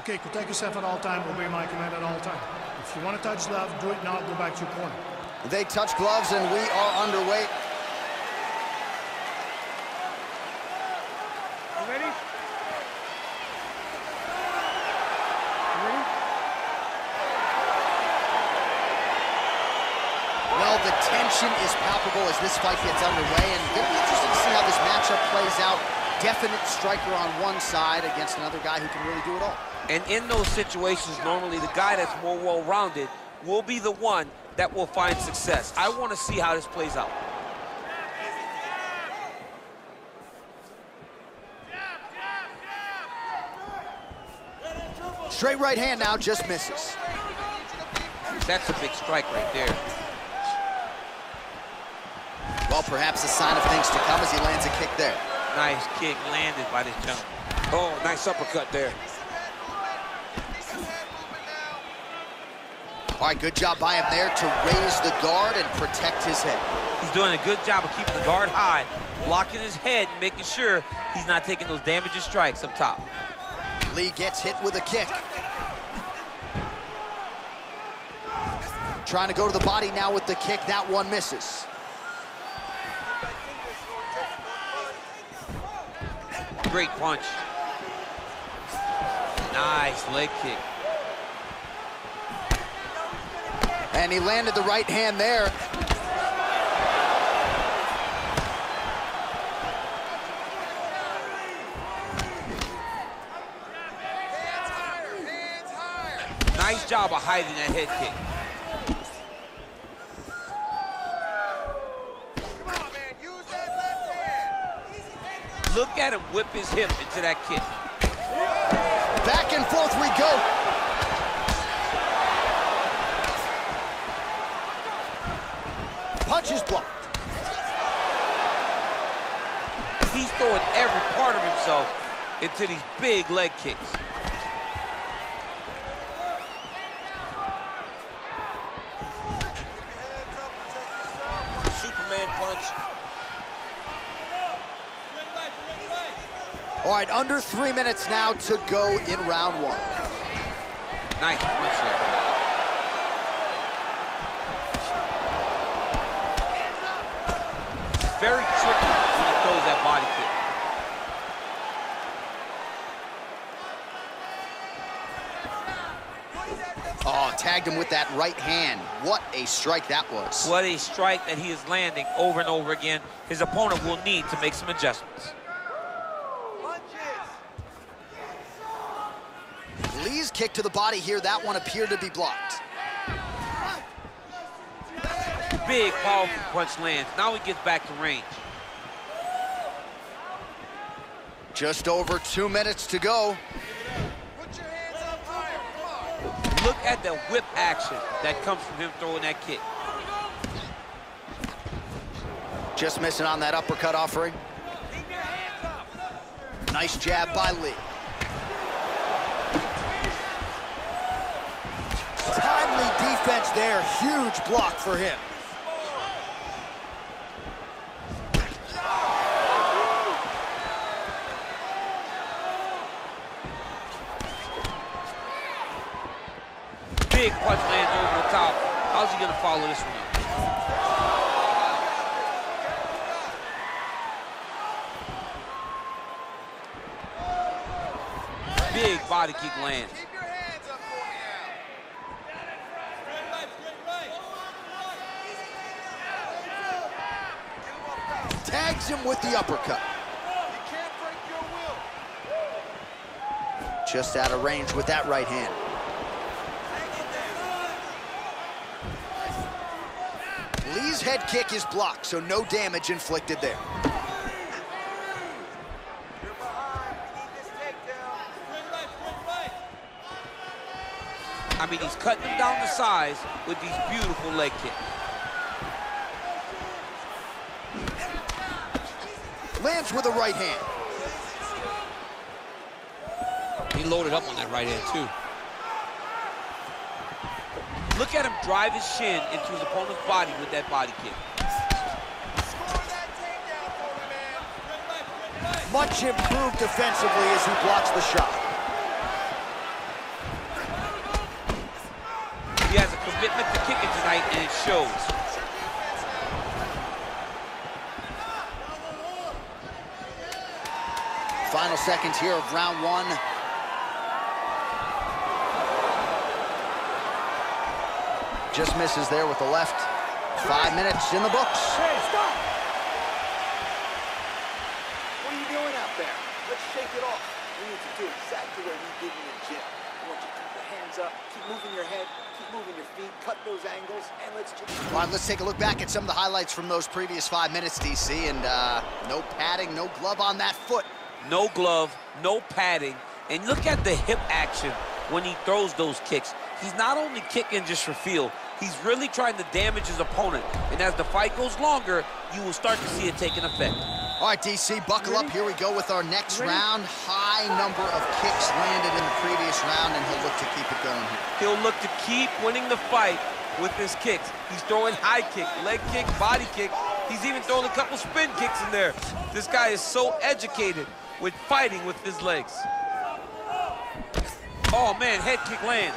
Okay, protect yourself at all time, obey my command at all time. If you want to touch glove, do it now, go back to your corner. They touch gloves and we are underway. You ready? You ready? Well, the tension is palpable as this fight gets underway, and it'll be interesting to see how this matchup plays out. Definite striker on one side against another guy who can really do it all. And in those situations, normally the guy that's more well-rounded will be the one that will find success. I want to see how this plays out. Straight right hand now just misses. That's a big strike right there. Well, perhaps a sign of things to come as he lands a kick there. Nice kick landed by this jump. Oh, nice uppercut there. All right, good job by him there to raise the guard and protect his head. He's doing a good job of keeping the guard high, blocking his head, making sure he's not taking those damaging strikes up top. Lee gets hit with a kick. Trying to go to the body now with the kick. That one misses. Great punch. Nice leg kick. And he landed the right hand there. Nice job of hiding that head kick. Look at him whip his hip into that kick. Back and forth we go. Punch is blocked. He's throwing every part of himself into these big leg kicks. Superman punch. All right, under three minutes now to go in round one. Nice punch there. Very tricky when he throws that body kick. Him with that right hand. What a strike that was. What a strike that he is landing over and over again. His opponent will need to make some adjustments. Lee's kick to the body here, that one appeared to be blocked. Big, powerful punch lands. Now he gets back to range. Just over two minutes to go. Look at the whip action that comes from him throwing that kick. Just missing on that uppercut offering. Nice jab by Lee. Timely defense there, huge block for him. Big punch lands over the top. How's he gonna follow this one up? Big body kick lands. Tags him with the uppercut. Just out of range with that right hand. Lee's head kick is blocked, so no damage inflicted there. I mean, he's cutting them down to size with these beautiful leg kicks. Lands with a right hand. loaded up on that right hand, too. Look at him drive his shin into his opponent's body with that body kick. Much improved defensively as he blocks the shot. He has a commitment to kicking tonight, and it shows. Final seconds here of round one. Just misses there with the left. Five minutes in the books. Hey, stop! What are you doing out there? Let's shake it off. We need to do exactly what we did in the gym. I want you to keep your hands up, keep moving your head, keep moving your feet, cut those angles, and let's just... All right, let's take a look back at some of the highlights from those previous five minutes, DC, and uh, no padding, no glove on that foot. No glove, no padding, and look at the hip action when he throws those kicks. He's not only kicking just for feel, he's really trying to damage his opponent. And as the fight goes longer, you will start to see it taking effect. All right, DC, buckle up. Here we go with our next round. High number of kicks landed in the previous round, and he'll look to keep it going here. He'll look to keep winning the fight with his kicks. He's throwing high kick, leg kick, body kick. He's even throwing a couple spin kicks in there. This guy is so educated with fighting with his legs. Oh, man, head kick lands.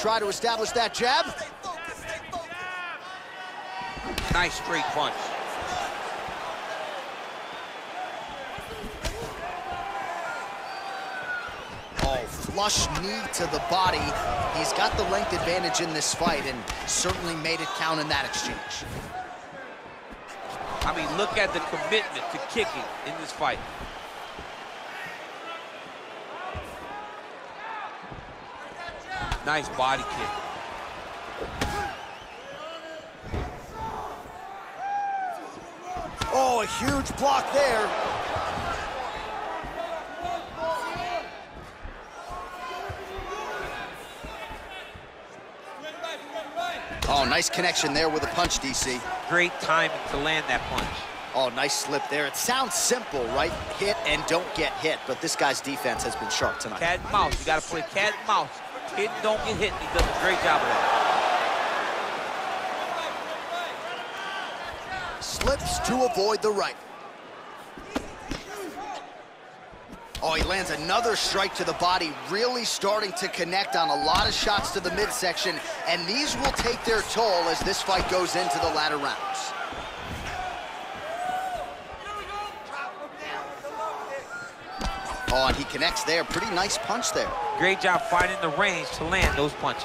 Try to establish that jab. Nice straight punch. Oh, flush knee to the body. He's got the length advantage in this fight and certainly made it count in that exchange. I mean, look at the commitment to kicking in this fight. Nice body kick. Oh, a huge block there. Oh, nice connection there with a punch, DC. Great timing to land that punch. Oh, nice slip there. It sounds simple, right? Hit and don't get hit, but this guy's defense has been sharp tonight. Cat and mouse. You got to play cat and mouse. And don't get hit. He does a great job of that. Slips to avoid the right. Oh, he lands another strike to the body, really starting to connect on a lot of shots to the midsection, and these will take their toll as this fight goes into the latter rounds. Oh, and he connects there. Pretty nice punch there. Great job finding the range to land those punches.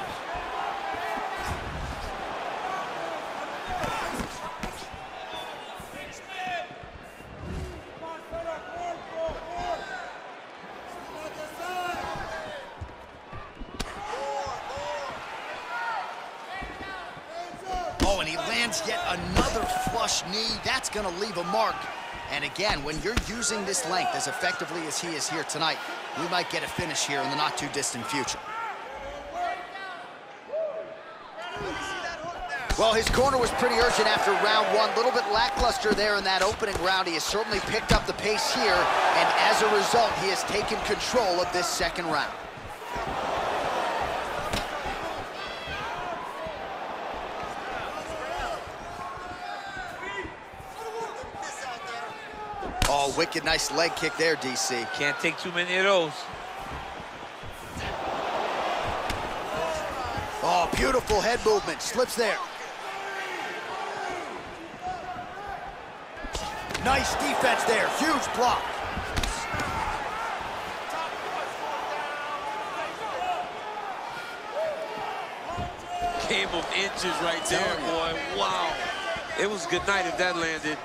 Oh, and he lands yet another flush knee. That's going to leave a mark. And again, when you're using this length as effectively as he is here tonight, we might get a finish here in the not-too-distant future. Well, his corner was pretty urgent after round one. A little bit lackluster there in that opening round. He has certainly picked up the pace here, and as a result, he has taken control of this second round. Oh, wicked nice leg kick there, DC. Can't take too many of those. Oh, beautiful head movement. Slips there. Nice defense there. Huge block. Game of inches right there, boy. Wow. It was a good night if that landed.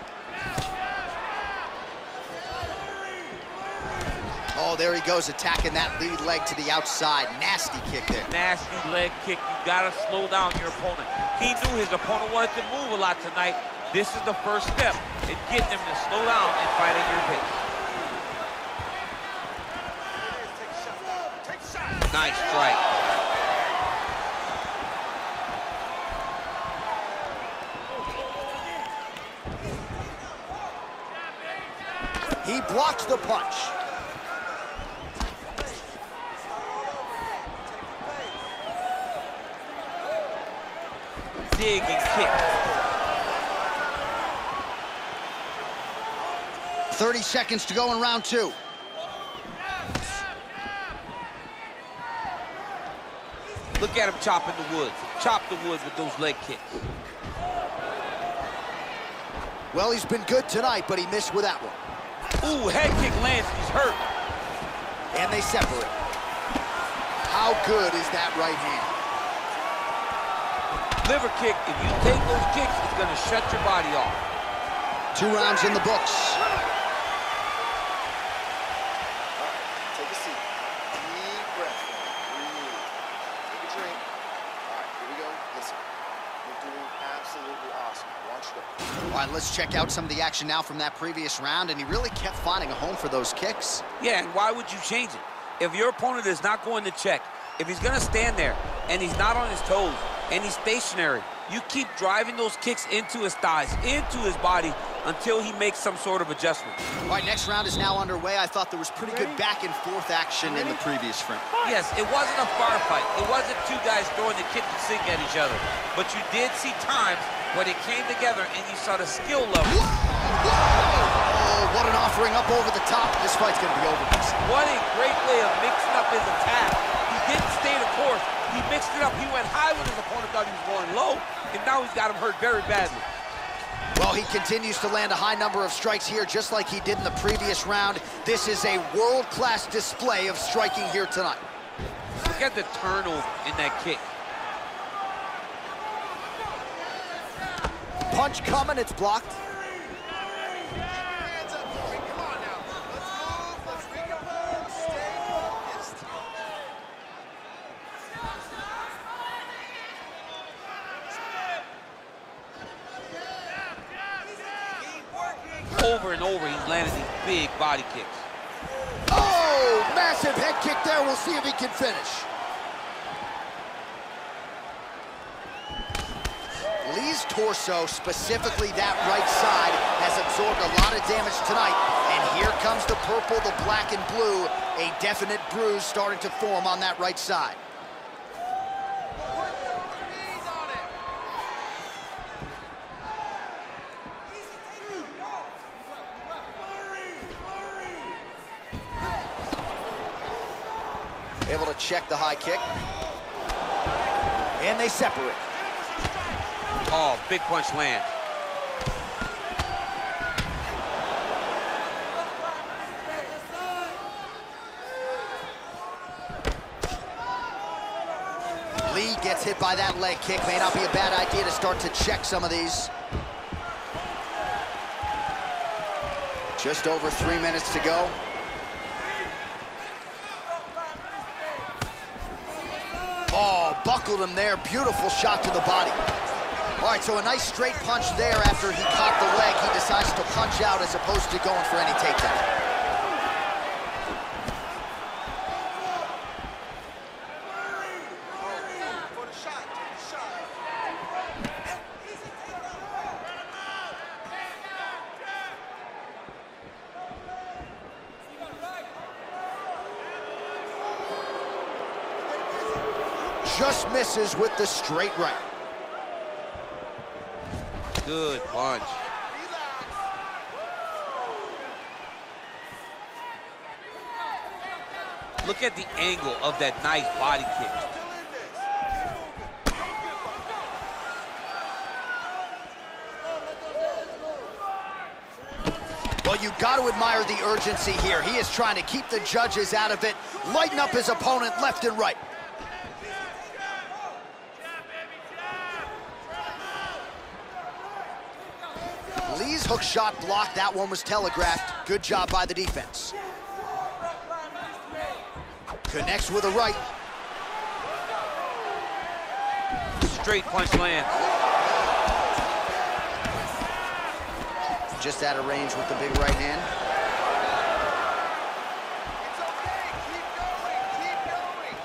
Oh, there he goes, attacking that lead leg to the outside. Nasty kick there. Nasty leg kick. You gotta slow down your opponent. He knew his opponent wanted to move a lot tonight. This is the first step in getting him to slow down and fight at your pace. Nice strike. He blocks the punch. Dig and kick. 30 seconds to go in round two. Look at him chopping the woods. Chop the woods with those leg kicks. Well, he's been good tonight, but he missed with that one. Ooh, head kick lands. He's hurt. And they separate. How good is that right hand? Liver kick. If you take those kicks, it's going to shut your body off. Two rounds in the books. Take a seat. Deep breath. Breathe. Take a drink. All right, here we go. Listen, you're doing absolutely awesome. I want you to All right, let's check out some of the action now from that previous round, and he really kept finding a home for those kicks. Yeah, and why would you change it? If your opponent is not going to check, if he's going to stand there and he's not on his toes and he's stationary, you keep driving those kicks into his thighs, into his body until he makes some sort of adjustment. All right, next round is now underway. I thought there was pretty good back and forth action in the previous frame. Yes, it wasn't a firefight. It wasn't two guys throwing the kitchen sink at each other. But you did see times when it came together and you saw the skill level. Oh, what an offering up over the top. This fight's going to be over. What a great way of mixing up his attack. He didn't stay the course. He mixed it up. He went high when his opponent thought he was going low, and now he's got him hurt very badly. Well, he continues to land a high number of strikes here, just like he did in the previous round. This is a world-class display of striking here tonight. Look at the turnover in that kick. Punch coming, it's blocked. Hands up for me. Come on now. Let's move. Let's recompose. Stay focused. Over he's landing these big body kicks. Oh, massive head kick there. We'll see if he can finish. Lee's torso, specifically that right side, has absorbed a lot of damage tonight. And here comes the purple, the black, and blue. A definite bruise starting to form on that right side. Able to check the high kick. And they separate. Oh, big punch land. Lee gets hit by that leg kick. May not be a bad idea to start to check some of these. Just over three minutes to go. Oh, buckled him there. Beautiful shot to the body. All right, so a nice straight punch there after he caught the leg. He decides to punch out as opposed to going for any takedown. For the shot. Take the shot. Just misses with the straight right. Good punch. Look at the angle of that nice body kick. Well, you got to admire the urgency here. He is trying to keep the judges out of it, lighten up his opponent left and right. Lee's hook shot blocked. That one was telegraphed. Good job by the defense. Connects with a right. Straight punch land. Just out of range with the big right hand. It's okay. Keep going. Keep going.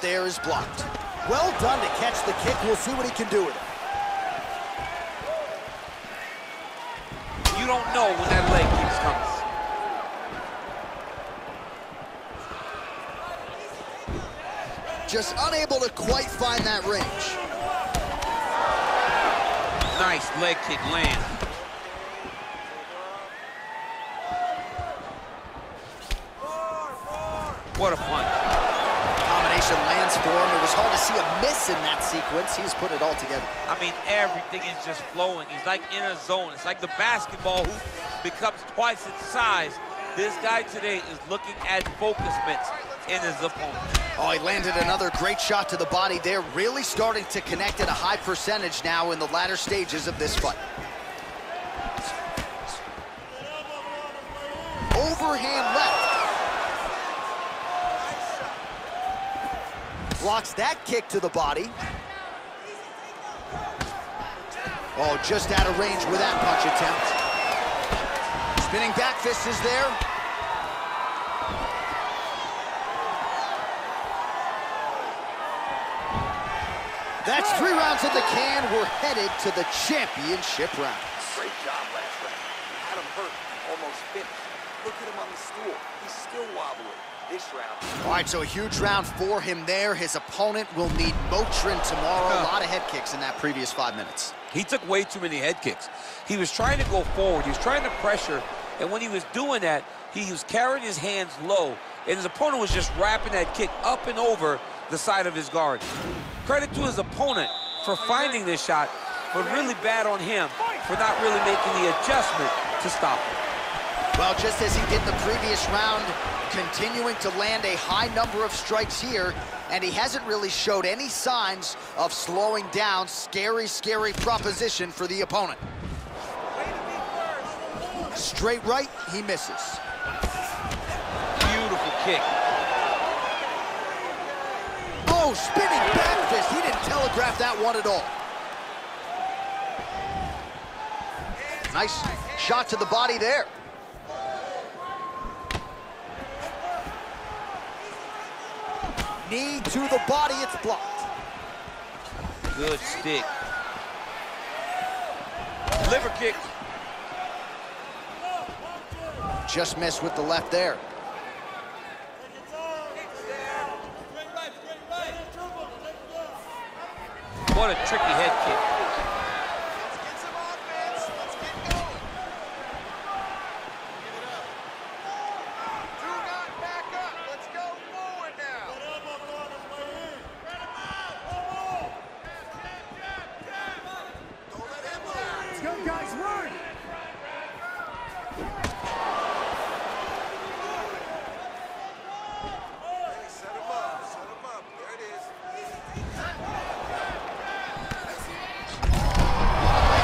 There is blocked. Well done to catch the kick. We'll see what he can do with it. You don't know when that leg keeps coming. Just unable to quite find that range. Nice leg kick land. What a see a miss in that sequence. He's put it all together. I mean, everything is just flowing. He's like in a zone. It's like the basketball hoop becomes twice its size. This guy today is looking at focus mitts in his opponent. Oh, he landed another great shot to the body there. Really starting to connect at a high percentage now in the latter stages of this fight. Overhand left. Blocks that kick to the body. Oh, just out of range with that punch attempt. Spinning back fist is there. That's three rounds in the can. We're headed to the championship rounds. Great job last round. Had him hurt, almost finished. Look at him on the stool. He's still wobbling. This round, All right, so a huge round for him there. His opponent will need Motrin tomorrow. A lot of head kicks in that previous five minutes. He took way too many head kicks. He was trying to go forward. He was trying to pressure. And when he was doing that, he was carrying his hands low. And his opponent was just wrapping that kick up and over the side of his guard. Credit to his opponent for finding this shot, but really bad on him for not really making the adjustment to stop it. Well, just as he did in the previous round, continuing to land a high number of strikes here, and he hasn't really showed any signs of slowing down. Scary, scary proposition for the opponent. Straight right, he misses. Beautiful kick. Oh, spinning back fist. He didn't telegraph that one at all. Nice shot to the body there. Knee to the body, it's blocked. Good stick. Liver kick. Just missed with the left there. What a tricky head kick. Let's go, guys, run!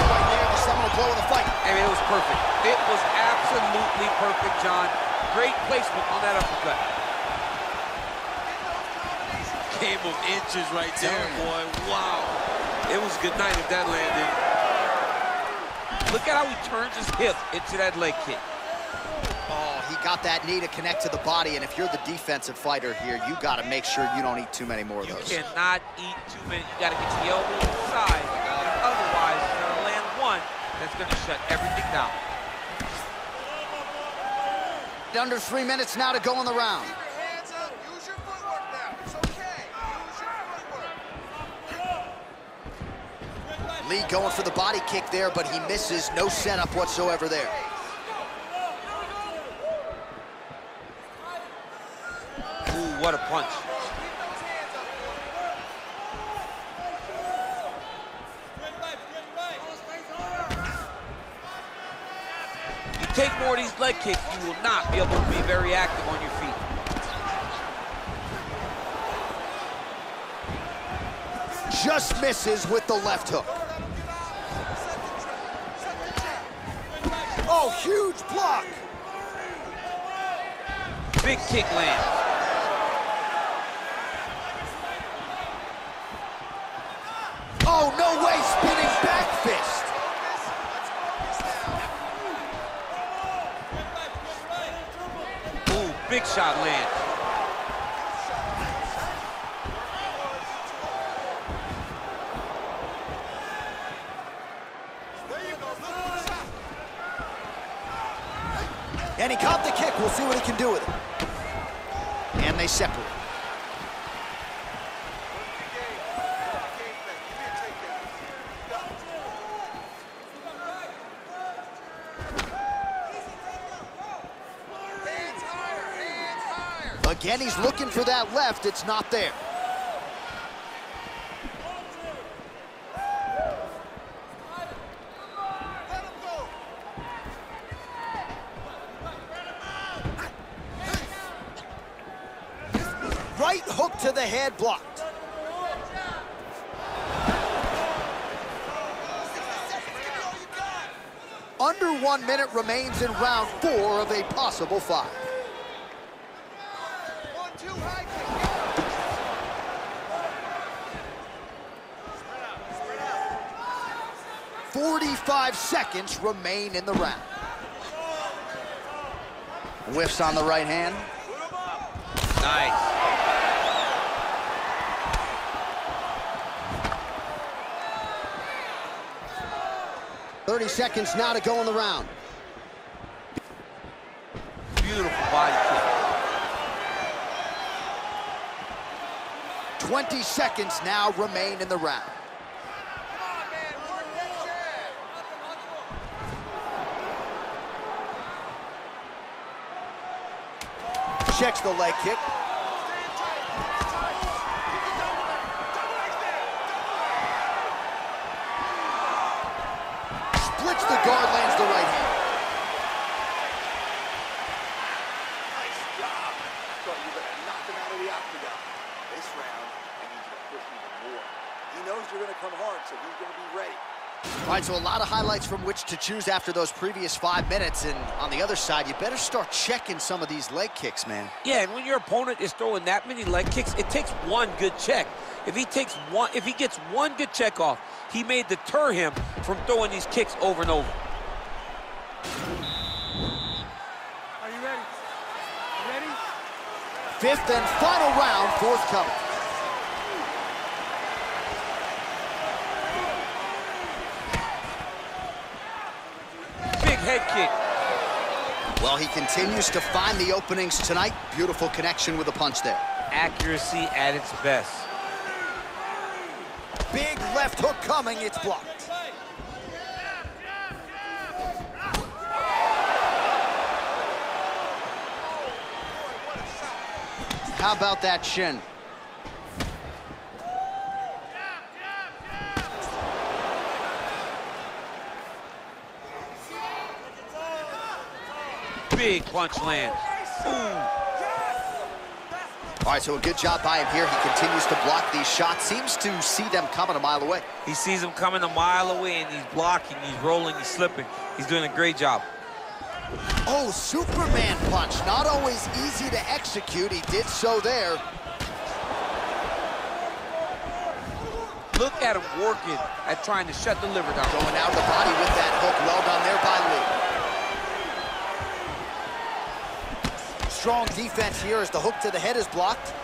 Right there, the seminal blow of the fight. I mean, it was perfect. It was absolutely perfect, John. Great placement on that uppercut. Game of inches right there, boy. Wow. It was good night if that landed. Look at how he turns his hip into that leg kick. Oh, he got that knee to connect to the body, and if you're the defensive fighter here, you got to make sure you don't eat too many more of You those. You cannot eat too many. You got to get to the elbow inside. Otherwise, you're going to land one that's going to shut everything down. Under three minutes now to go in the round. Lee going for the body kick there, but he misses. No setup whatsoever there. Ooh, what a punch. You take more of these leg kicks, you will not be able to be very active on your feet. Just misses with the left hook. Oh, huge block. Big kick lands. Oh, no way, spinning back fist. Ooh, big shot lands. We'll see what he can do with it. And they separate. Again, he's looking for that left. It's not there. Right blocked. Under one minute remains in round four of a possible five. 45 seconds remain in the round. Whiffs on the right hand. Nice. 30 seconds now to go in the round. Beautiful body kick. 20 seconds now remain in the round. Checks the leg kick. Splits the guard, lands the right hand. Nice job. Thought you were gonna knock him out of the octagon. This round, I need you to push even more. He knows you're gonna come hard, so he's gonna be ready. All right, so a lot of highlights from which to choose after those previous five minutes. And on the other side, you better start checking some of these leg kicks, man. Yeah, and when your opponent is throwing that many leg kicks, it takes one good check. If he takes one, if he gets one good check off, he may deter him from throwing these kicks over and over. Are you ready? Ready? Fifth and final round fourth forthcoming. Head kick. Well, he continues to find the openings tonight. Beautiful connection with the punch there. Accuracy at its best. Big left hook coming, it's blocked. How about that shin? Big punch lands. All right, so a good job by him here. He continues to block these shots. Seems to see them coming a mile away. He sees them coming a mile away, and he's blocking, he's rolling, he's slipping. He's doing a great job. Oh, Superman punch. Not always easy to execute. He did so there. Look at him working at trying to shut the liver down. Going out of the body with that hook. Well done there by Lee. Strong defense here as the hook to the head is blocked.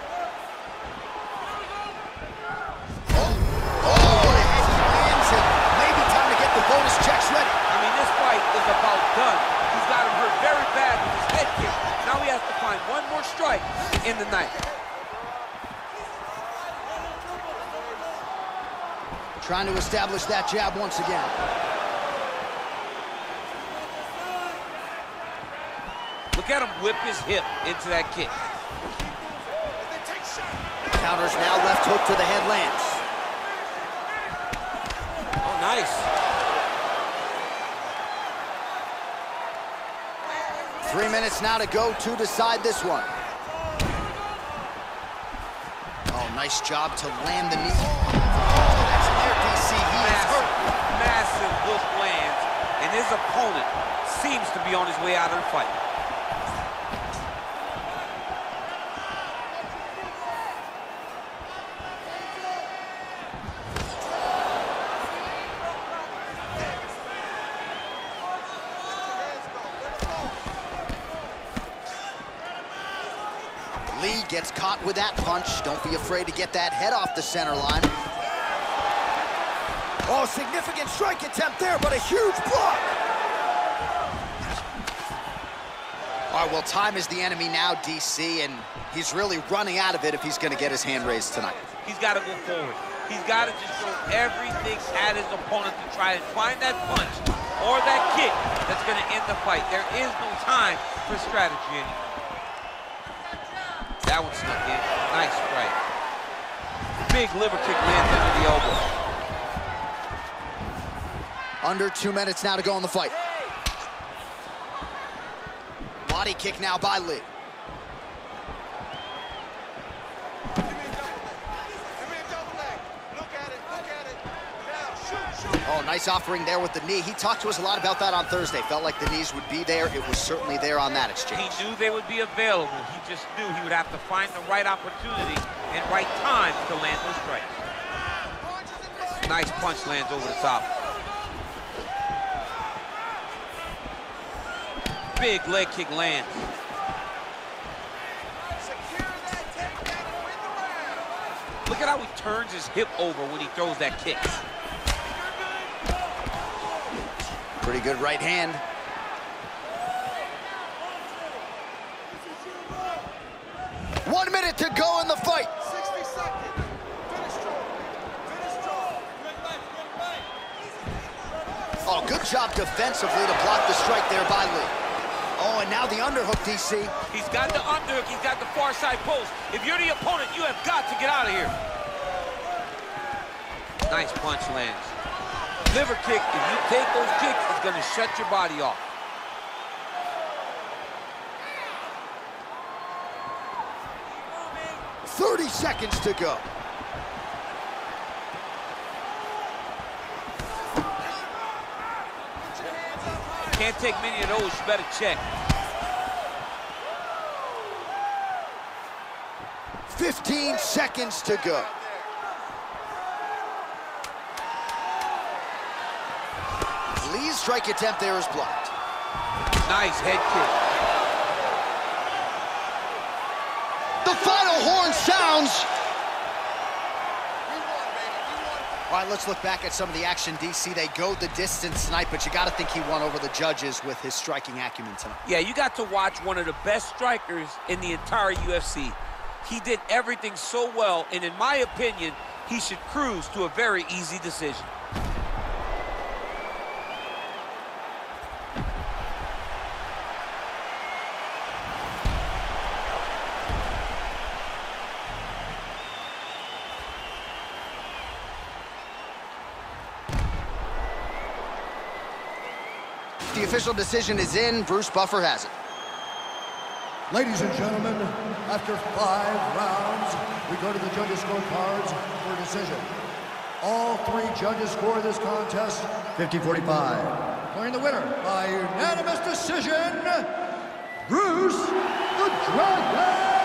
Oh, oh, and he lands it. Maybe time to get the bonus checks ready. I mean, this fight is about done. He's got him hurt very bad with his head kick. Now he has to find one more strike end the night. Trying to establish that jab once again. Look at him whip his hip into that kick. Counters now, left hook to the head lands. Oh, nice. Three minutes now to go to decide this one. Oh, nice job to land the knee. Oh, that's near DC. He Massive, massive hook lands, and his opponent seems to be on his way out of the fight. Lee gets caught with that punch. Don't be afraid to get that head off the center line. Oh, significant strike attempt there, but a huge block. All right, well, time is the enemy now, DC, and he's really running out of it if he's going to get his hand raised tonight. He's got to go forward. He's got to just throw everything at his opponent to try and find that punch or that kick that's going to end the fight. There is no time for strategy anymore. That one snuck in. Nice strike. Big liver kick lands under the elbow. Under two minutes now to go in the fight. Body kick now by Lee. Oh, nice offering there with the knee. He talked to us a lot about that on Thursday. Felt like the knees would be there. It was certainly there on that exchange. He knew they would be available. He just knew he would have to find the right opportunity and right time to land those strikes. Nice punch lands over the top. Big leg kick lands. Look at how he turns his hip over when he throws that kick. Pretty good right hand. One minute to go in the fight. 60 seconds. Finish strong. Finish strong. Oh, good job defensively to block the strike there by Lee. Oh, and now the underhook, DC. He's got the underhook, he's got the far side post. If you're the opponent, you have got to get out of here. Nice punch lands. Liver kick, if you take those kicks, it's gonna shut your body off. Thirty seconds to go. Can't take many of those, you better check. 15 seconds to go. Strike attempt there is blocked. Nice head kick. The final horn sounds. All right, let's look back at some of the action, DC. They go the distance tonight, but you got to think he won over the judges with his striking acumen tonight. Yeah, you got to watch one of the best strikers in the entire UFC. He did everything so well, and in my opinion, he should cruise to a very easy decision. Official decision is in. Bruce Buffer has it. Ladies and gentlemen, after five rounds, we go to the judges' scorecards for a decision. All three judges score this contest 50-45. Declaring the winner by unanimous decision, Bruce the Dragon